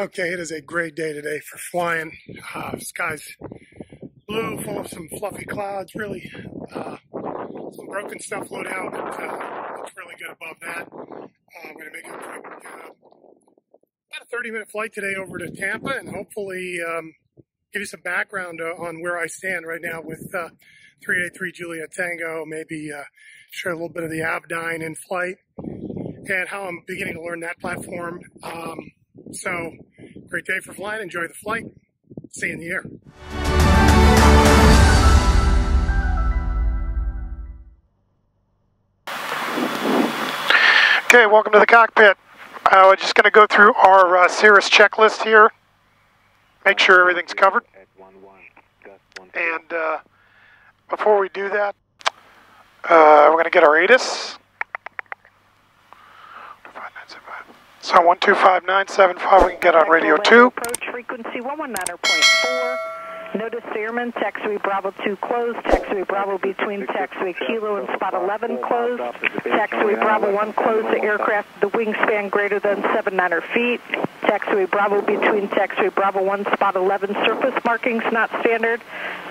Okay, it is a great day today for flying. Uh, sky's blue, full of some fluffy clouds. Really, uh, some broken stuff low down, but uh, looks really good above that. Uh, I'm going to make a quick, uh, about a 30 minute flight today over to Tampa and hopefully um, give you some background uh, on where I stand right now with uh, 383 Juliet Tango, maybe share a little bit of the Avidyne in flight and how I'm beginning to learn that platform. Um, so, great day for flying. Enjoy the flight. See you in the air. Okay, welcome to the cockpit. Uh, we're just going to go through our uh, Cirrus checklist here. Make sure everything's covered. And uh, before we do that, uh, we're going to get our ATIS. So 125975, we can get on radio 2. Approach frequency 119.4. Notice airman, taxiway Bravo 2 closed, taxiway Bravo between taxiway Kilo and spot 11 closed, taxiway Bravo 1 closed, the aircraft, the wingspan greater than 700 feet, taxiway Bravo between taxiway Bravo 1 spot 11 surface markings not standard,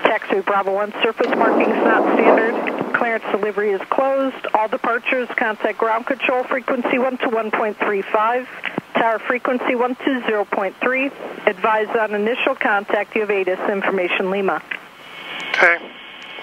taxiway Bravo 1 surface markings not standard, clearance delivery is closed, all departures contact ground control frequency 1 to 1.35, Tower frequency 120.3. Advise on initial contact. You have ATIS information Lima. Okay.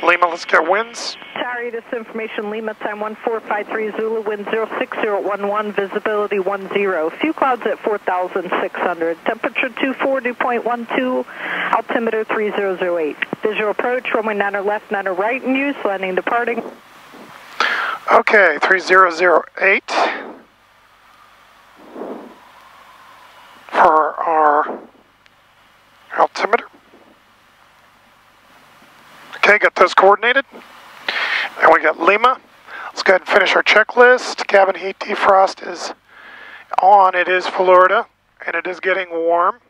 Lima, let's get winds. Tower ATIS information Lima, time 1453 Zulu, wind 06011, visibility 10. Few clouds at 4,600. Temperature 240.12, altimeter 3008. Visual approach, runway 9 or left, 9 or right in use, landing departing. Okay, 3008. for our altimeter. Okay, got those coordinated. And we got Lima. Let's go ahead and finish our checklist. Cabin heat defrost is on. It is Florida, and it is getting warm.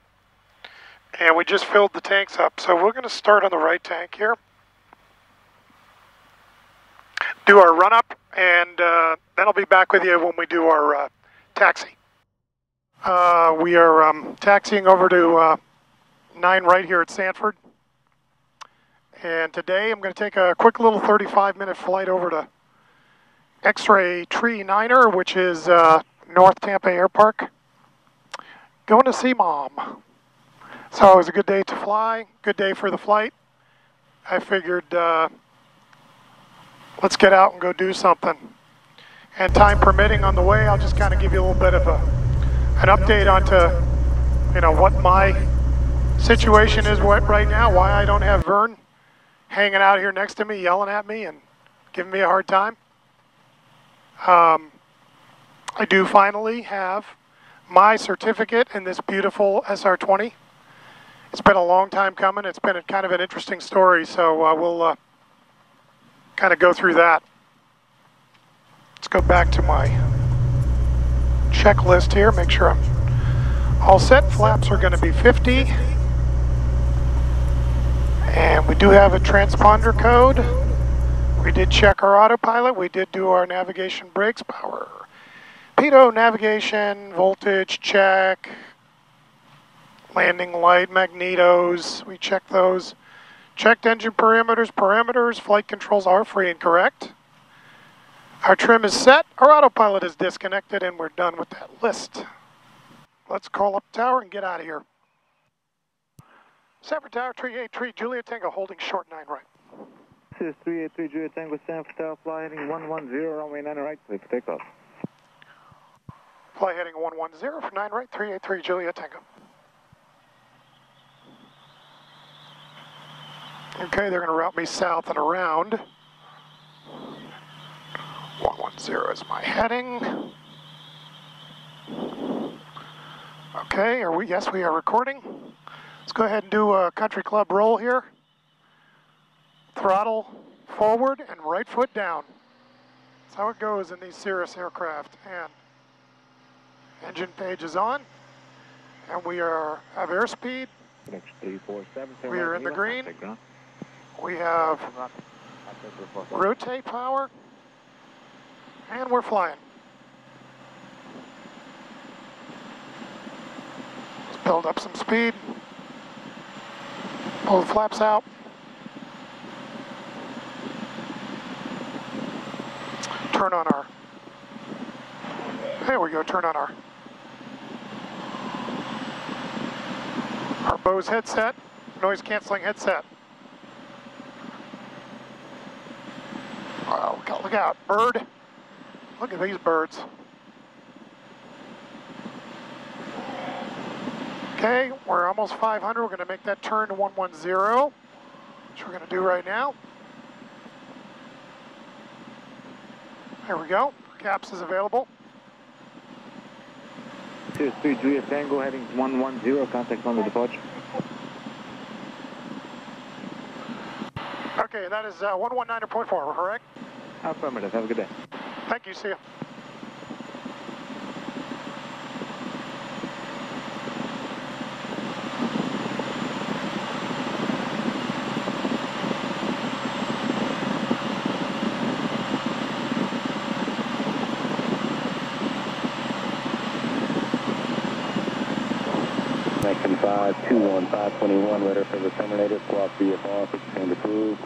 And we just filled the tanks up, so we're going to start on the right tank here. Do our run up, and uh, then I'll be back with you when we do our uh, taxi. Uh, we are um, taxiing over to uh, 9 right here at Sanford. And today I'm going to take a quick little 35 minute flight over to X-Ray Tree Niner, which is uh, North Tampa Air Park. Going to see mom. So it was a good day to fly, good day for the flight. I figured uh, let's get out and go do something. And time permitting on the way, I'll just kind of give you a little bit of a an update onto, you know, what my situation is right now, why I don't have Vern hanging out here next to me, yelling at me and giving me a hard time. Um, I do finally have my certificate in this beautiful SR20. It's been a long time coming. It's been a, kind of an interesting story, so uh, we'll uh, kind of go through that. Let's go back to my checklist here, make sure I'm all set. Flaps are going to be 50. And we do have a transponder code. We did check our autopilot. We did do our navigation brakes power. Pitot navigation, voltage check, landing light, magnetos. We checked those. Checked engine parameters. Parameters, flight controls are free and correct. Our trim is set, our autopilot is disconnected, and we're done with that list. Let's call up tower and get out of here. Sanford Tower, 383 Juliet Tango, holding short 9 right. This is 383 Juliet Tango, Sanford Tower, fly heading 110, runway 9 right, for takeoff. Fly heading 110 for 9 right, 383 Juliet Tango. Okay, they're going to route me south and around. 110 is my heading. Okay, are we? Yes, we are recording. Let's go ahead and do a country club roll here. Throttle forward and right foot down. That's how it goes in these Cirrus aircraft. And engine page is on. And we are have airspeed. We are in the green. We have rotate power. And we're flying. Build up some speed. Pull the flaps out. Turn on our, there we go, turn on our, our Bose headset, noise canceling headset. Out, look out, bird. Look at these birds. Okay, we're almost 500. We're going to make that turn to 110, which we're going to do right now. There we go. Caps is available. Two three Juliet Tango heading 110, contact on the departure. Okay, that is uh, 119.4, correct? Affirmative, have a good day. Thank you, see you. Connection 521, 521, radar service terminated, squawk VFR, change approved.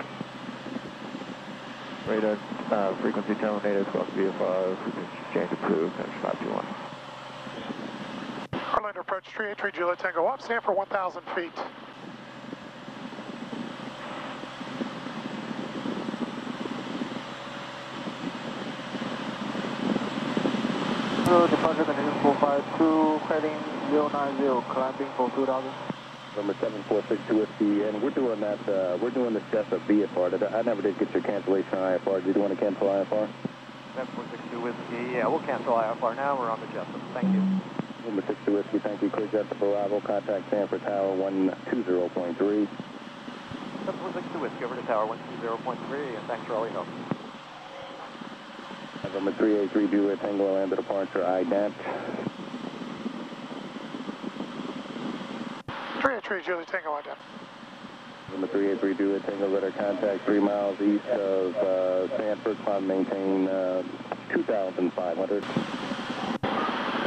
Radar uh, frequency terminated, squawk VFR, frequency change approved, connection 521. Orlando approach 383 Juliet Tango up, stand for 1,000 feet. Hello, departure condition 452, heading 090, climbing for 2000. Number 7462 whiskey, and we're doing that, uh, we're doing this a VFR. I, I never did get your cancellation on IFR. Did you want to cancel IFR? 7462 whiskey, yeah, we'll cancel IFR now, we're on the Jessup, thank you. Number 62 whiskey, thank you. Clear to Bravo, contact Sanford Tower 120.3. 7462 whiskey, over to tower 120.3, and thanks for all your help. Number 383 Juliet Tango, land departure, IDENT. 383 Juliet Tango ident. Number 383 Juliet Tango, radar contact 3 miles east of uh, Sanford, climb maintain uh, 2,500.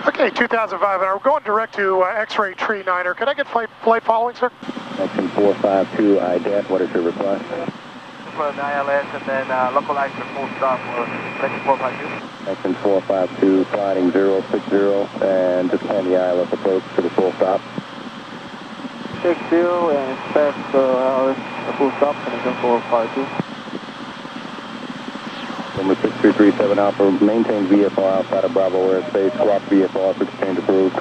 Okay, 2,500. We're going direct to uh, X-ray Tree Niner. Can I get flight, flight following, sir? Connection 452 IDENT, what is your request? For the ILS and then uh, localize the full stop for connection 452. Connection 452, sliding 060, and just plan the ILS approach to the full stop. 60 and expect the uh, ILS a full stop, and connection 452. Number 6337 Alpha, maintain VFR outside of Bravo airspace, swap VFR for exchange approved.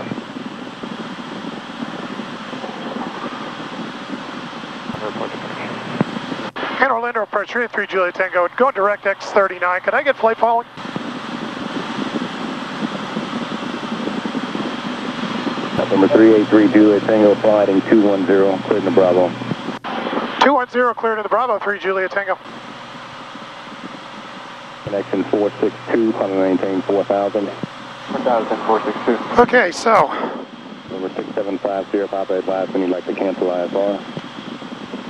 And Orlando approach 383 Juliet Tango. Going direct X39. Can I get flight following? Number 383 Juliet Tango, sliding 210, cleared the Bravo. 210 clear to the Bravo 3 Juliet Tango. Connection 462, climb and maintain 4000. 4,462. Okay, so Number 6750 Papa advised when you'd like to cancel IFR.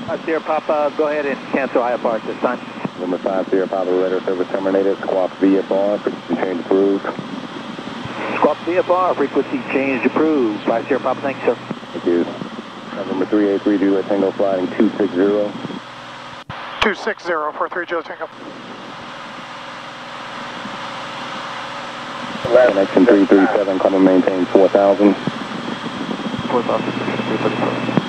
Uh, Sierra Papa, go ahead and cancel IFR at this time. Number 50 Papa radar service terminated, squawk VFR, frequency change approved. Pop VFR, frequency change approved. 5 Sierra Pop, thanks, sir. Thank you. Number 383 Juliet Tango flying 260. 260, Joe Tango. Connection 337, come and maintain 4,000. 4,000,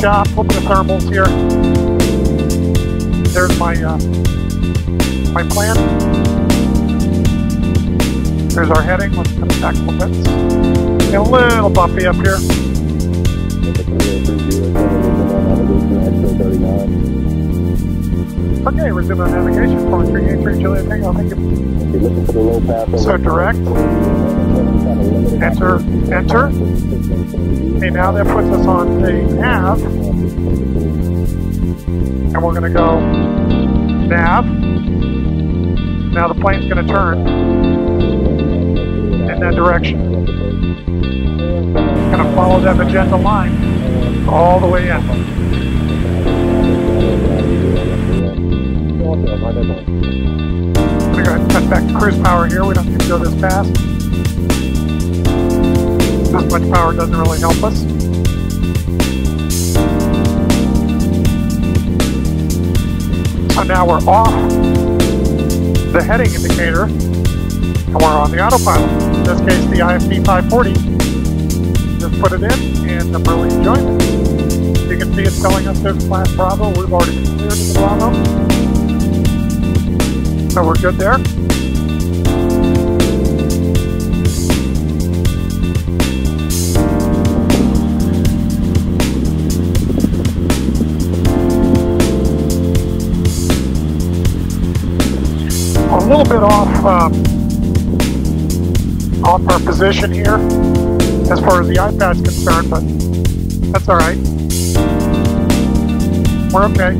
little bit of chop, a little bit of thermals here. There's my uh, my plan. There's our heading. Let's it back a little bit. A little bumpy up here. Okay, resume on navigation for 383 Juliet Tango. Thank you. So direct. Enter, enter. Okay, now that puts us on the nav. And we're going to go nav. Now the plane's going to turn in that direction. Going to follow that magenta line all the way in. Cut back to cruise power here. We don't need to go this fast. This much power doesn't really help us. So now we're off the heading indicator and we're on the autopilot. In this case, the IFD 540. Just put it in and I'm really enjoying it. You can see it's telling us there's class Bravo. We've already cleared the Bravo. So we're good there. Little bit off um, off our position here as far as the iPad's concerned, but that's all right. We're okay.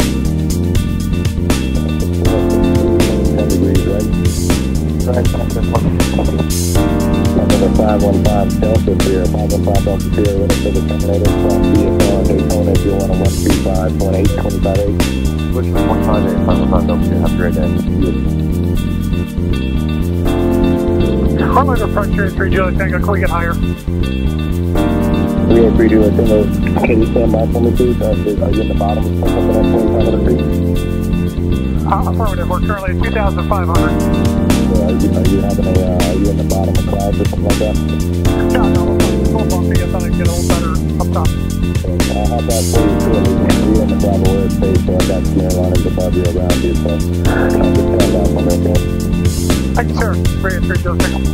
Number 515 Delta Sierra, 515 Delta Sierra, ready for the Terminator, from VFR, Daytona, if you want a 135.8, 25.8. Which was 158, 515 Delta Sierra, have a great day. Orlando approach here, 3 Juliet Tango, can we get higher? 383 Juliet Tango, can you stand by for me please? Uh, are you in the bottom of that 25 feet? Uh, affirmative, we're currently at 2,500. Are you, are you having a, uh, are you in the bottom of clouds or something like that? No, no, it's a little bumpy. I thought I'd get a little better up top. Okay, I'll have that for you too. You're in the Bravo airspace, so I've got some airliners above you around you, so I'll just stand out from there, okay? Thank you, sir. 383 Juliet Tango.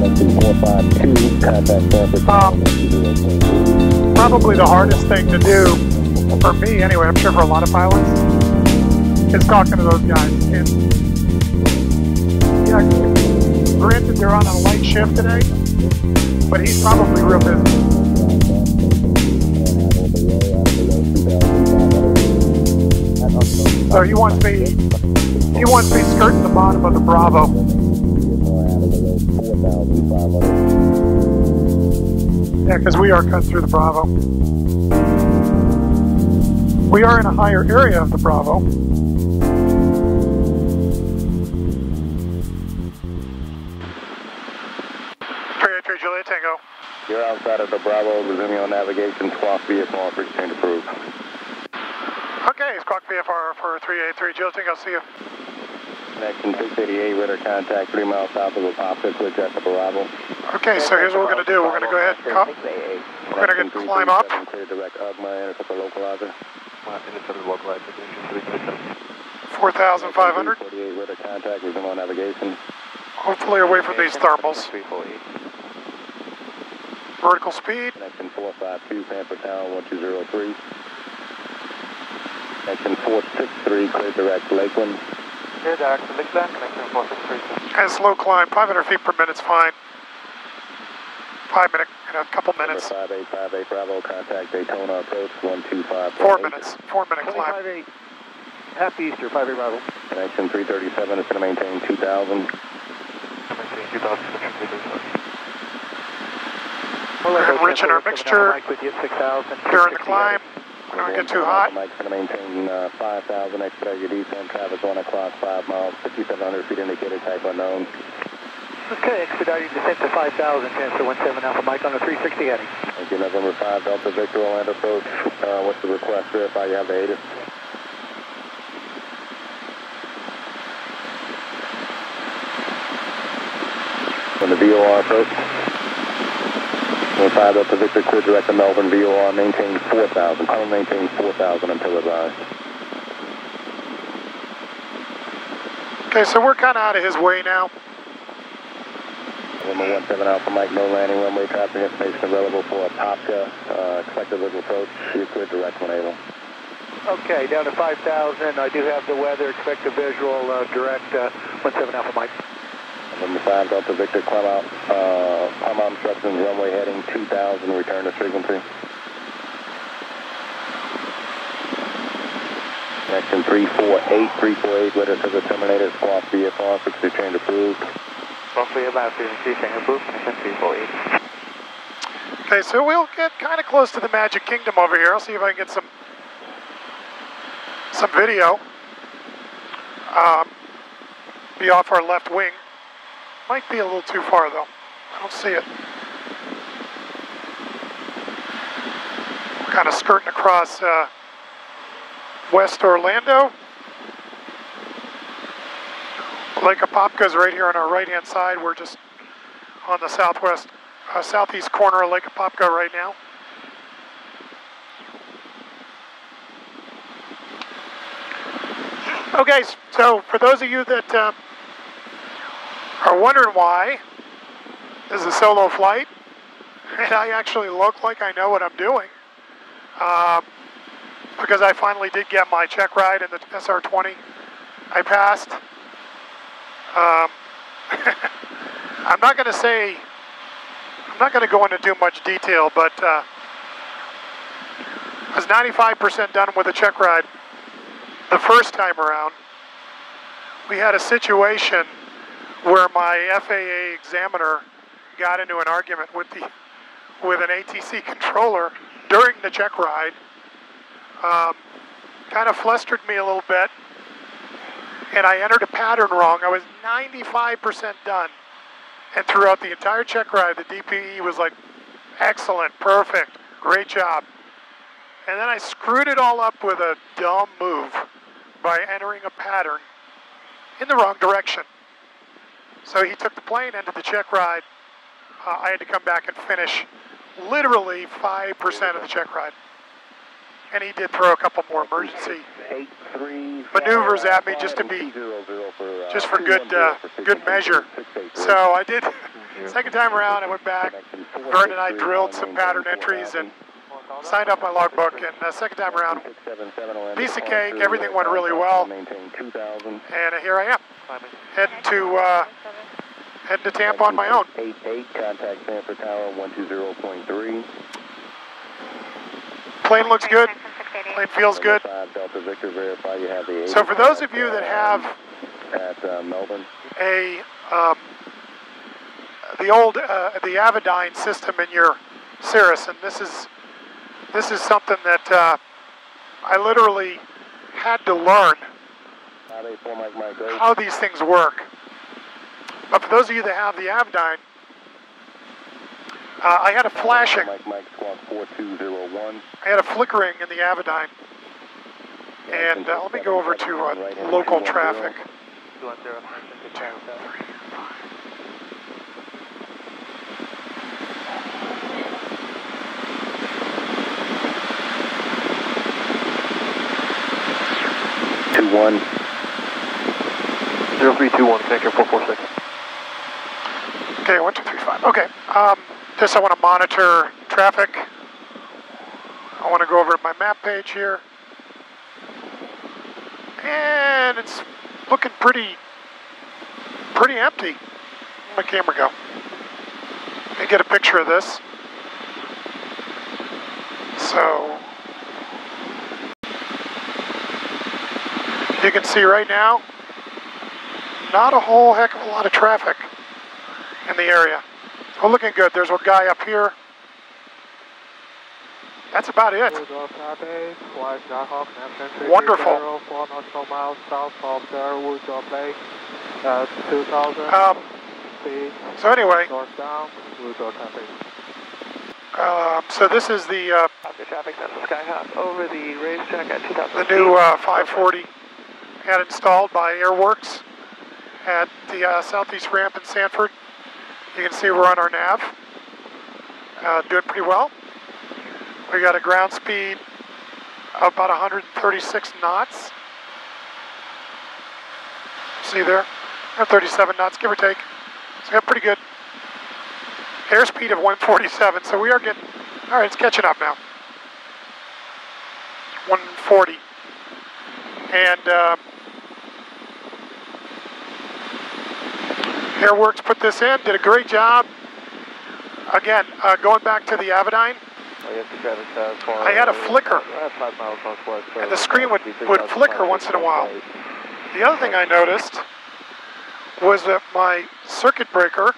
That's 452, contact Sanford. Um, Probably the hardest thing to do, for me anyway, I'm sure for a lot of pilots, is talking to those guys. And yeah, granted they're on a light shift today, but he's probably real busy. So he wants me, he wants me skirting the bottom of the Bravo. Yeah, because we are cut through the Bravo. We are in a higher area of the Bravo. Three three Juliet Tango. You're outside of the Bravo, resuming on navigation, squawk VFR for exchange approved. Okay, Squawk VFR for 383 Juliet Tango. See you. Connection 688, radar contact 3 miles south of Apopka, clear jet to Bravo. Okay, so here's what we're going to do. We're going to go ahead and co- we're going to get climb up. Direct UGMA, intercept the localizer. 4,500. 48, radar contact, resume on navigation. Hopefully away from these thermals. 348. Vertical speed. Connection 452, Panther Tower 1203. Connection 463, clear direct Lakeland. Clear direct to Lakeland, connection 463. And slow climb. 500 feet per minute's fine. Five minute, in a couple minutes. 5858 Bravo, contact Daytona approach 125. Four minutes. Four minute climb. 258. Happy Easter, 58 Bravo. Connection 337 is going to maintain 2000. Maintain 2000, We're enriching our mixture Mike with you at 6,000. the climb. We don't get too hot. Mike's going to maintain uh, 5,000, expedited descent, Travis 1 o'clock, 5 miles, 5,700 feet indicated, type unknown. Okay, expedited descent to 5,000, transfer 17 Alpha Mike on the 360 heading. Thank you, November 5, Delta Victor, Orlando approach. Uh, what's the request, verify you have the ATIS? On the VOR approach. 5 Delta Victor, clear direct to Melbourne, VOR, maintain 4,000. I'll maintain 4,000 until advised. Okay, so we're kind of out of his way now. Lima 17 Alpha Mike, no landing runway traffic information available for Apopka. Uh, expected visual approach, you clear direct when able. Okay, down to 5,000. I do have the weather. Expect a visual uh, direct uh, 17 Alpha Mike. Lima 5 Delta Victor, climb out, uh, climb out instructions, runway heading 2,000, return to frequency. Connection 348, 348, letter to the Terminator, squawk VFR, 60 change approved. Roughly about 53 change approved. Connection 348. Okay, so we'll get kind of close to the Magic Kingdom over here. I'll see if I can get some some video. Um, be off our left wing. Might be a little too far though. I don't see it. We're kind of skirting across uh, West Orlando. Lake Apopka is right here on our right-hand side. We're just on the southwest, uh, southeast corner of Lake Apopka right now. Okay, so for those of you that um, are wondering why this is a solo flight, and I actually look like I know what I'm doing, um, because I finally did get my check ride in the SR20. I passed. Um, I'm not going to say, I'm not going to go into too much detail, but uh, I was 95% done with the check ride the first time around. We had a situation where my FAA examiner got into an argument with the with an ATC controller during the check ride. Um, kind of flustered me a little bit, and I entered a pattern wrong. I was 95% done, and throughout the entire check ride, the DPE was like, "Excellent, perfect, great job." And then I screwed it all up with a dumb move by entering a pattern in the wrong direction. So he took the plane, ended the check ride. Uh, I had to come back and finish literally 5% of the check ride. And he did throw a couple more emergency maneuvers at me just to be, just for good, uh, good measure. So I did, second time around, I went back. Vern and I drilled some pattern entries and signed up my logbook. And uh, second time around, piece of cake, everything went really well. And uh, here I am, heading to, uh, heading to Tampa on my own. Eight eight contact Sanford Tower 120.3. Plane looks good. Plane feels good. Delta Victor, verify you have the So for those of you that have at uh, Melbourne. a um, the old uh, the Avidyne system in your Cirrus, and this is this is something that uh, I literally had to learn how these things work. But for those of you that have the Avidyne, uh, I had a flashing, Mike Mike 4201. I had a flickering in the Avidyne. And uh, let me go over to uh, local traffic. 210, Two one. 0321, connection 446. Okay, one, two, three, five. Okay, um, just I want to monitor traffic. I want to go over to my map page here. And it's looking pretty, pretty empty. Where'd my camera go? Let me get a picture of this. So, you can see right now, not a whole heck of a lot of traffic in the area. We're looking good. There's a guy up here. That's about it. Wonderful. Four nautical miles south of Sherwood Place. Uh, 2000 Um, so anyway, north down. Woodrow traffic. um, so this is the uh, Copy traffic, that's Skyhawk over the racetrack at 2000 the new uh, 540 had installed by Airwerks at the uh, southeast ramp in Sanford. You can see we're on our nav. uh, doing pretty well. We got a ground speed of about 136 knots. See there? 137 knots, give or take. So we got pretty good airspeed of 147. So we are getting, all right, it's catching up now. 140. And uh, Airwerks put this in, did a great job. Again, uh, going back to the Avidyne, I had a flicker. And the screen would, would flicker once in a while. The other thing I noticed was that my circuit breaker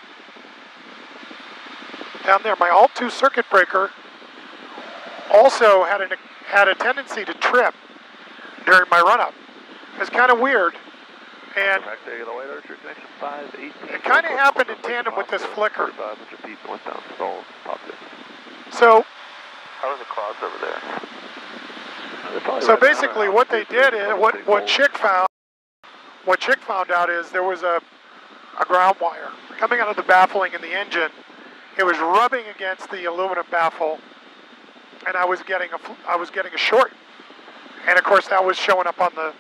down there, my Alt 2 circuit breaker also had, an, had a tendency to trip during my run-up. It's kind of weird. And it kind of happened in tandem with this flicker. So, How are the clouds over there? so basically what they did is, what, what Chick found, what Chick found out is there was a, a ground wire coming out of the baffling in the engine. It was rubbing against the aluminum baffle, and I was getting a, fl- I was getting a short. And of course that was showing up on the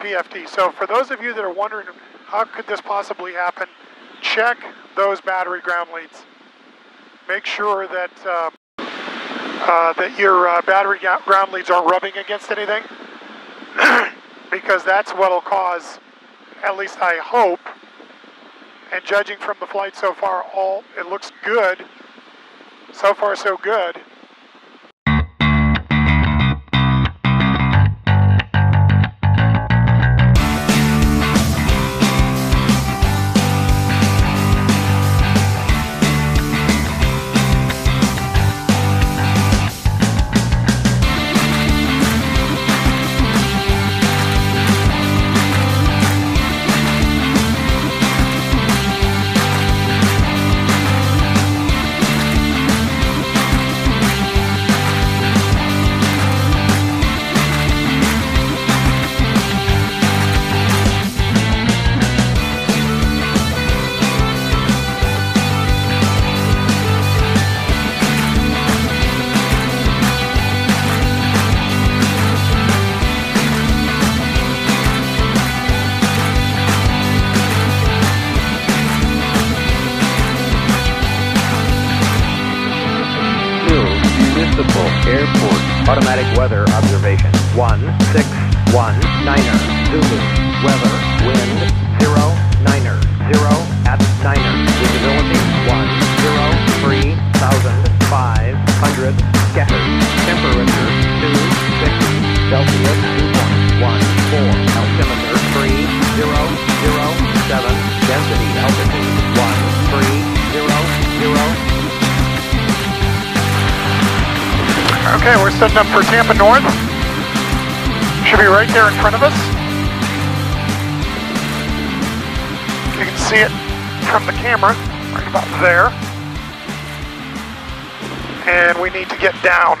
PFD. So for those of you that are wondering how could this possibly happen, check those battery ground leads. Make sure that um, uh, that your uh, battery ground leads aren't rubbing against anything, because that's what'll cause, at least I hope. And judging from the flight so far, all it looks good. So far, so good. Wind. 0, 9er. 0 at 9er. Visibility. 103,500 scattered. Temperature. 26 Celsius. 2.14. Altimeter. 3007. Density. Altitude. 1300. Okay, we're setting up for Tampa North. Should be right there in front of us. You can see it from the camera, right about there. And we need to get down.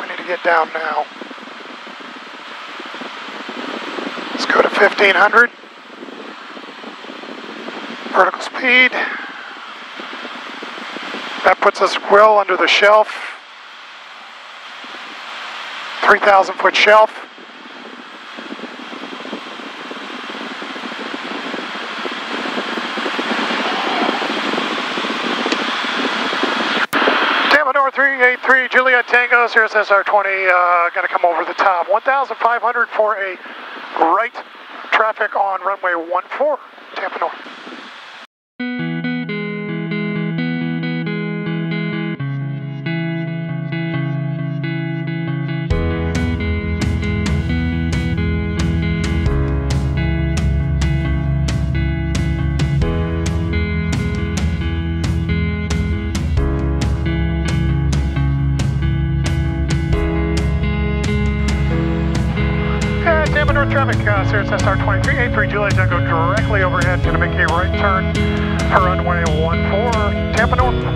We need to get down now. Let's go to 1500. Vertical speed. That puts us well under the shelf. 3,000 foot shelf. Tampa North 383, Tango, Cirrus SR20, uh, gonna come over the top. 1,500 for a right traffic on runway 14, Tampa North. Traffic, uh, Cirrus SR 2383 Juliet Tango directly overhead. Going to make a right turn for runway 14, Tampa North.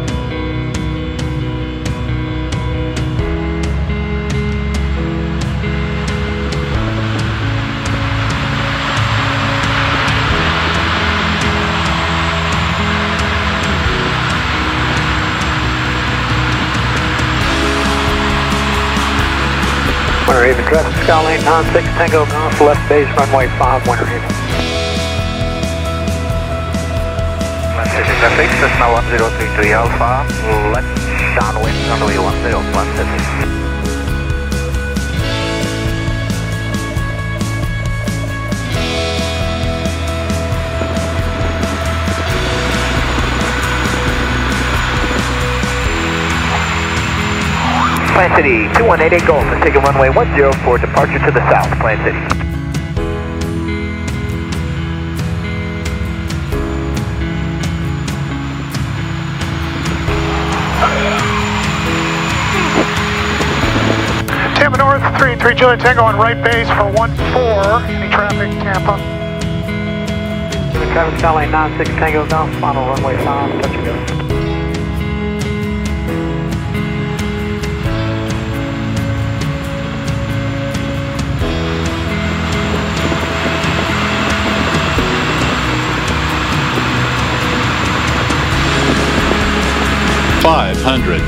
Traffic Skylane 96 Tango Golf, left base runway 5, Winter Haven. Plant City traffic, Cessna 1033 Alpha, left downwind, runway 10, Plant City. Plant City 2188 Golf is taking runway 10 for departure to the south, Plant City. Tampa North, 3-3 Juliet Tango on right base for 1-4. Any traffic, Tampa? Traffic Skylane 96 Tango Golf, final runway 5, touch and go. Five hundred.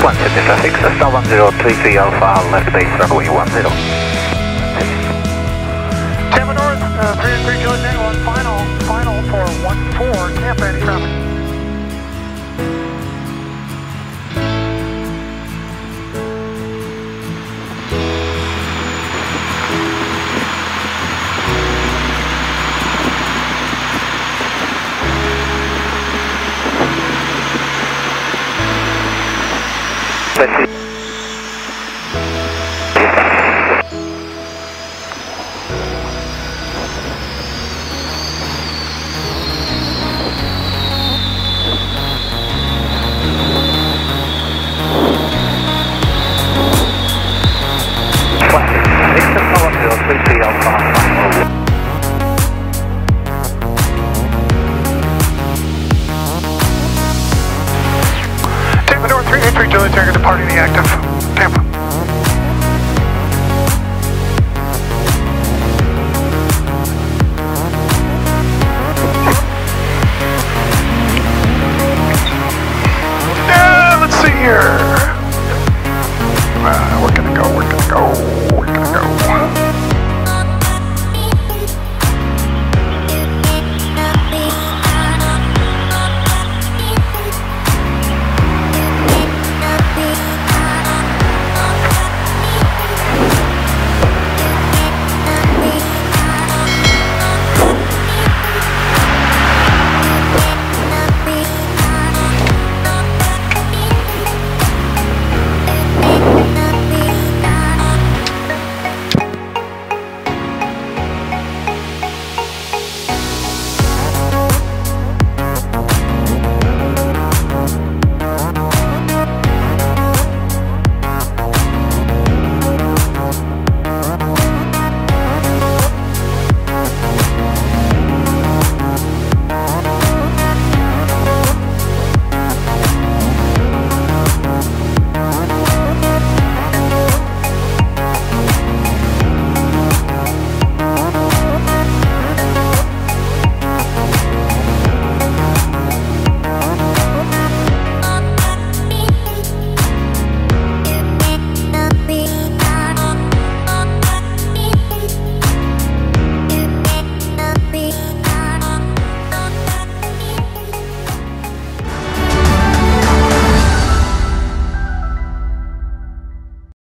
Plant City traffic, Cessna 1033 Alpha, left base runway 10. Tampa North, uh, 3-3 Juliet Tango on final, final for 1-4. Tampa, any traffic? Plant City. North, 3-3 Juliet Tango departing the active. Tampa.